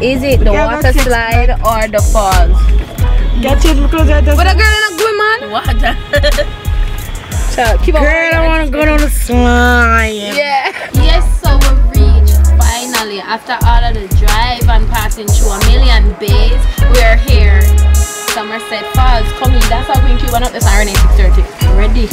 Is it the Yeah, water that's it. slide or the falls? Get it closer to But a girl in a good man. Water. So keep on. Girl, I want to go down the slide. Yeah. Yes, so we reached finally after all of the drive and passing through a million bays. We're here. Somerset Falls. Come in. That's how we in Cuba up the siren 630. Ready.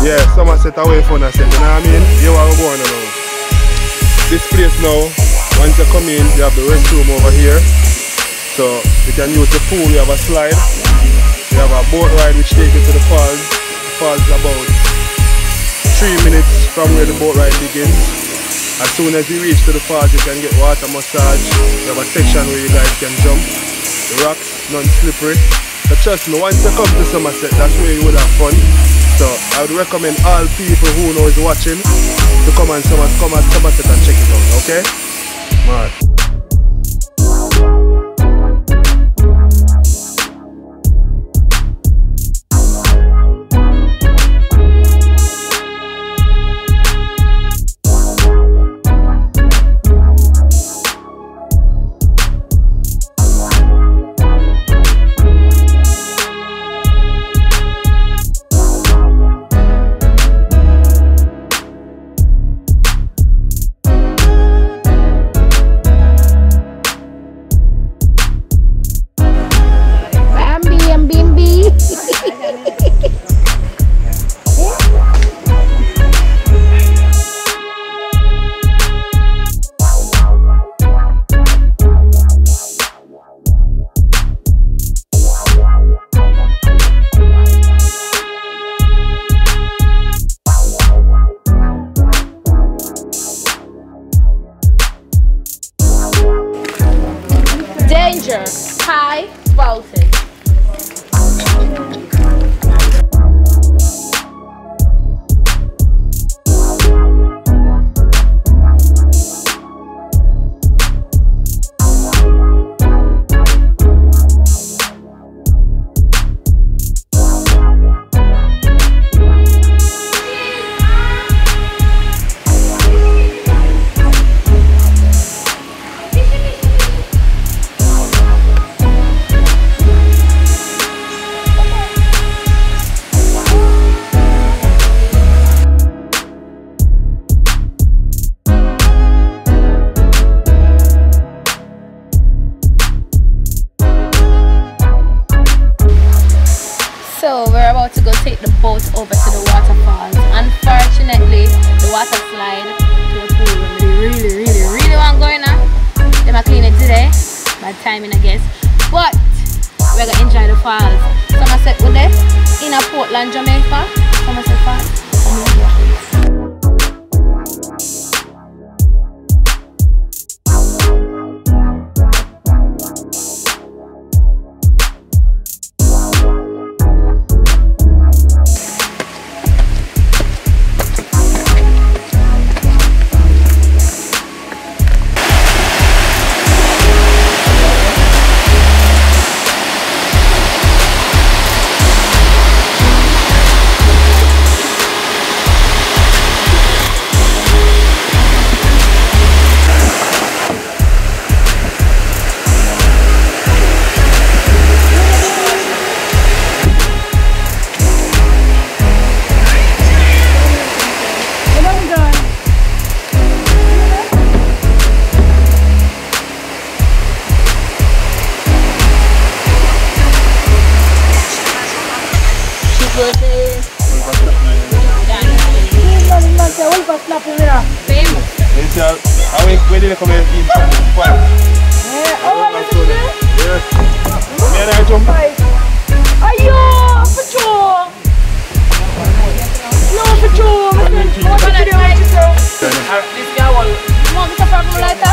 Yeah, someone Somerset away from us, you know what I mean? You are going now. This place now, once you come in, you have the restroom over here. So you can use the pool, you have a slide. You have a boat ride which takes you to the falls. The falls is about three minutes from where the boat ride begins. As soon as you reach to the falls, you can get water massage. You have a section where you guys can jump. The rocks, non-slippery. So trust me, once you come to Somerset, that's where you will have fun. So I would recommend all people who know is watching to come and Somerset, come and come and check it out, okay? Mad. 12. Volvate, volvate la primera. Vemos. Esa, a ver, ¿cuál es como el ¿Cuál? Eh, oh, la primera. Mira, hecho un. Ay, yo, pacho. No, pacho. No, pacho. Mau kita farm laita?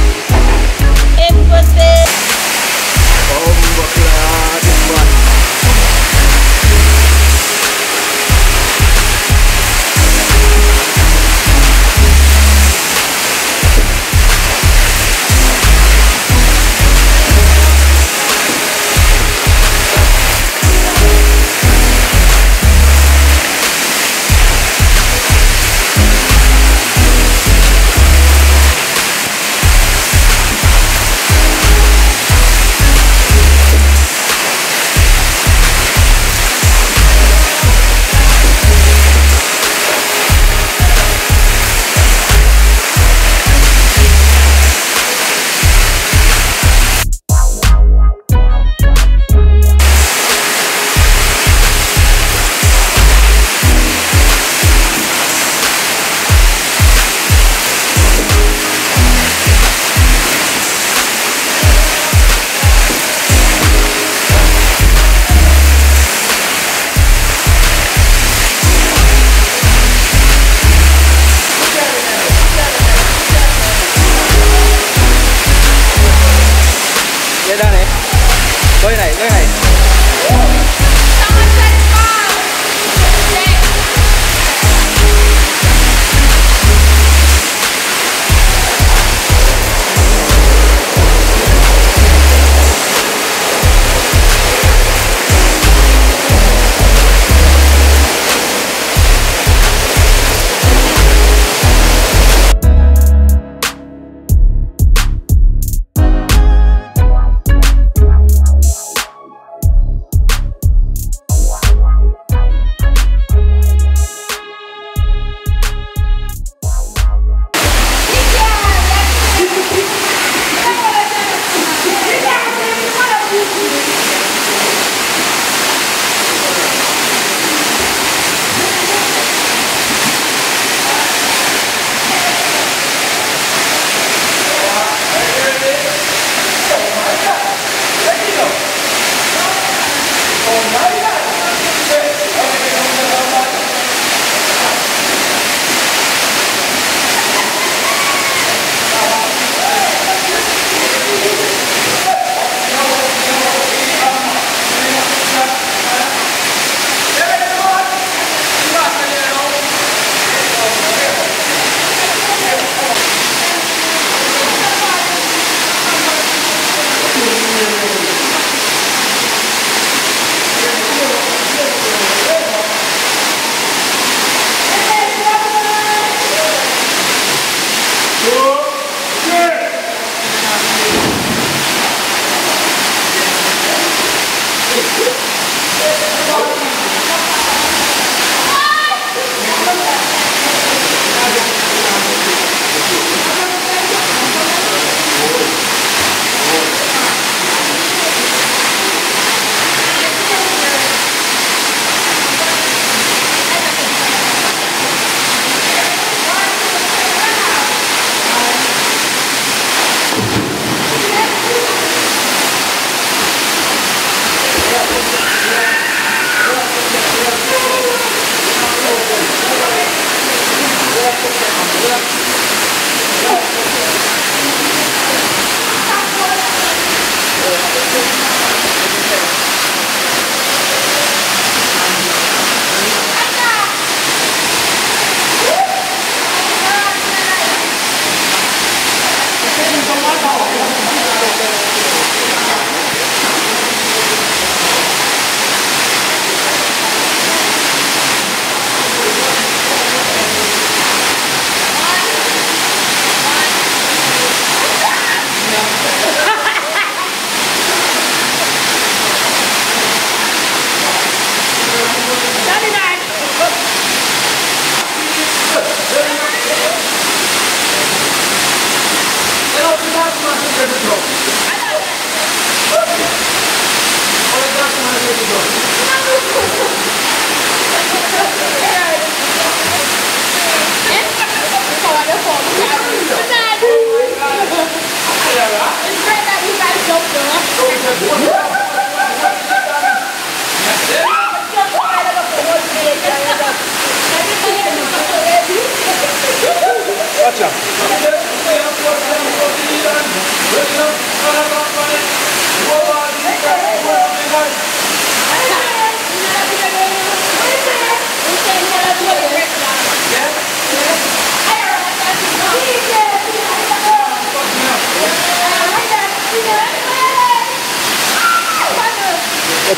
Watch out.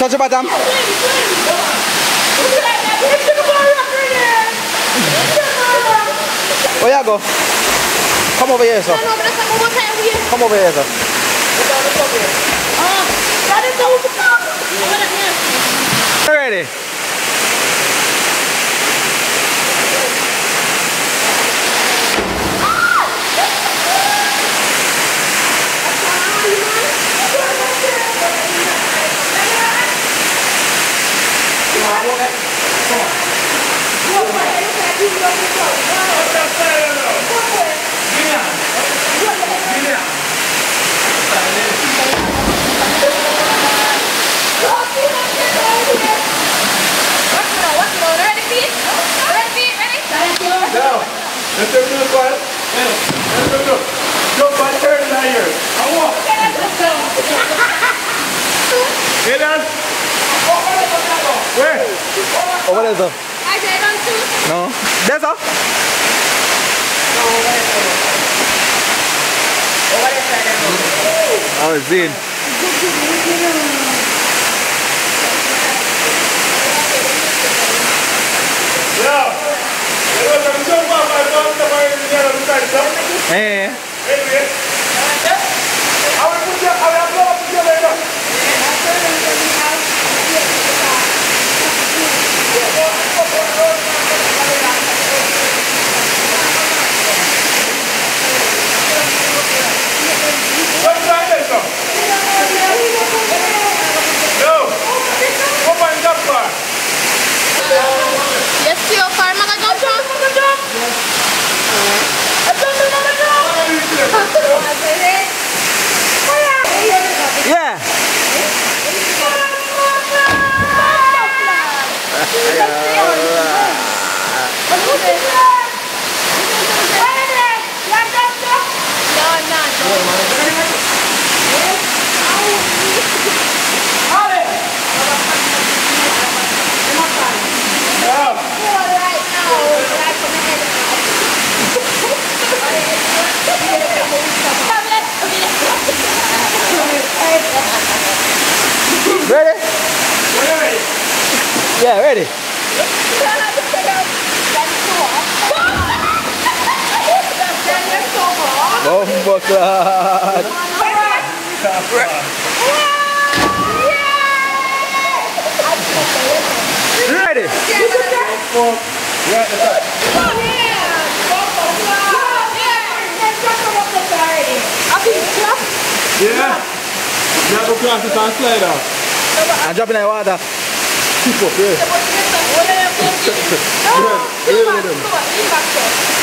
Touch your bottom. Where you go? Come over here, sir. Come over here, sir. Ready? Now, let's do this one. Let's do this. Jump on turn in that here. I walk. Hey, Dan. Where? Over there, sir. No. There, sir. Oh, it's in. Yeah. You know, some jump off my bum, somewhere in the other side, so. Hey. Anyway. I will put you, I will blow up your later. What side is it? No. Come on, jump bar. Yes, your car, mga jump, jump, jump. Yeah. Ready? Yeah, ready. Bomba clock. Ready? Yeah. You have to cross it and slide off. I'm dropping in the water. Keep up, yeah. Just stand. Camera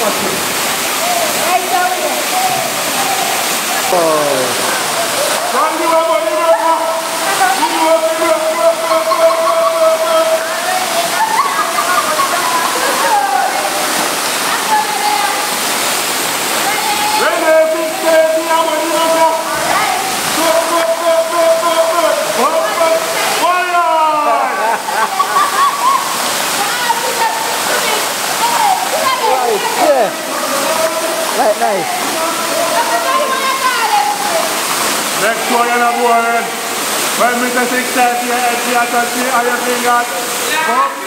fucking. Right. Oh. perfect set, yeah, and she has a, she, I.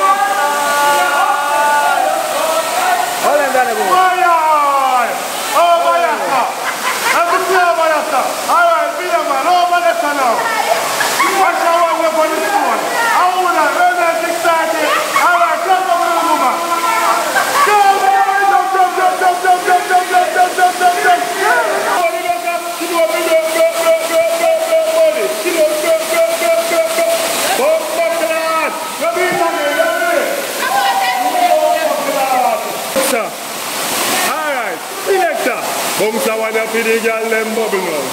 girl them bubble now.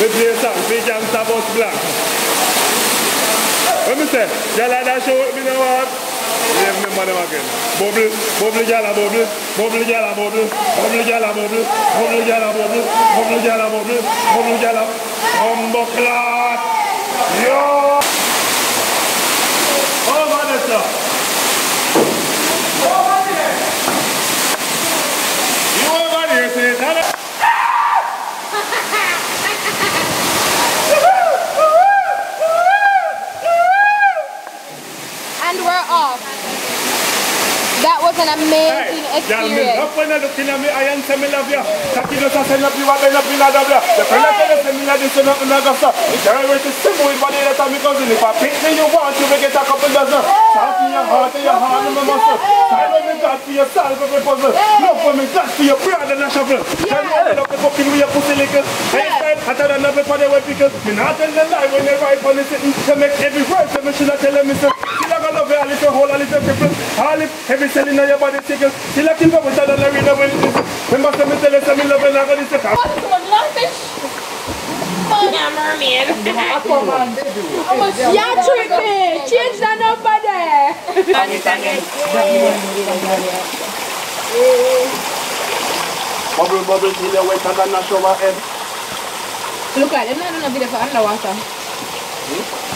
We play song, big and Sabos Black. What me say? Girl a dash out me now what? Yeah, me them again. Bubble, bubble girl a bubble, bubble girl a bubble, bubble girl a bubble, bubble girl a bubble, bubble girl a bubble, bubble girl a. Yo! Over there, sir. You over there, say that. And we're off. That was an amazing Girl, me experience. love when you looking at me, I am say me love you. Taki no sa say love you, what they love you, love you. The friend that tell you say me love you, say nothing like that. The girl with the same with body that I'm cousin. If I pick me, you want, you will get a couple dozen. Talk in your heart, in your heart, in my muscle. Time when me got for yourself, every puzzle. Love when me got for your brother, and shovel. Can you open up the fucking with your pussy liquor? Hey, style, hotter than every body way because me not tell the lie when they ride on the sitting. To make every word, so me should not tell them, me love you a little whole, a little cripple. All if every cell in your body tickle. Still I keep up with another arena when it is. Remember, some tell us oh, I'm in love and I'm going to sit down. Fucking mermaid. Aquaman. Almost yatrick me. Change that number there. Bubble bubble till you're wetter than a head. Look at them, I don't know if they're underwater.